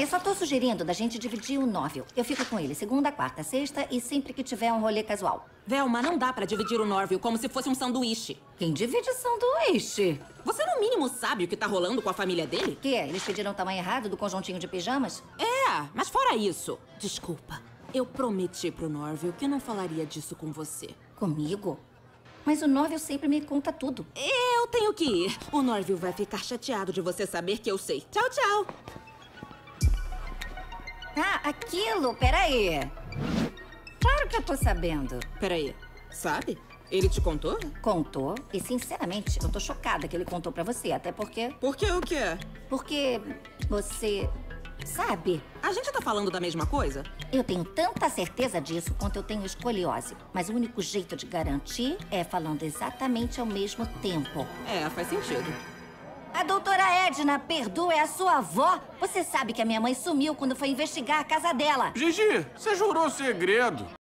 Eu só tô sugerindo da gente dividir o Norville. Eu fico com ele segunda, quarta, sexta e sempre que tiver um rolê casual. Velma, não dá pra dividir o Norville como se fosse um sanduíche. Quem divide sanduíche? Você no mínimo sabe o que tá rolando com a família dele? Que é? Eles pediram o tamanho errado do conjuntinho de pijamas? É, mas fora isso. Desculpa. Eu prometi pro Norville que não falaria disso com você. Comigo? Mas o Norville sempre me conta tudo. Eu tenho que ir. O Norville vai ficar chateado de você saber que eu sei. Tchau, tchau. Ah, aquilo, peraí. Claro que eu tô sabendo. Peraí, sabe? Ele te contou? Contou, e sinceramente, eu tô chocada que ele contou pra você, até porque. Por que o quê? Porque você. Sabe? A gente tá falando da mesma coisa? Eu tenho tanta certeza disso quanto eu tenho escoliose. Mas o único jeito de garantir é falando exatamente ao mesmo tempo. É, faz sentido. A doutora Edna perdoa é a sua avó. Você sabe que a minha mãe sumiu quando foi investigar a casa dela. Gigi, você jurou segredo.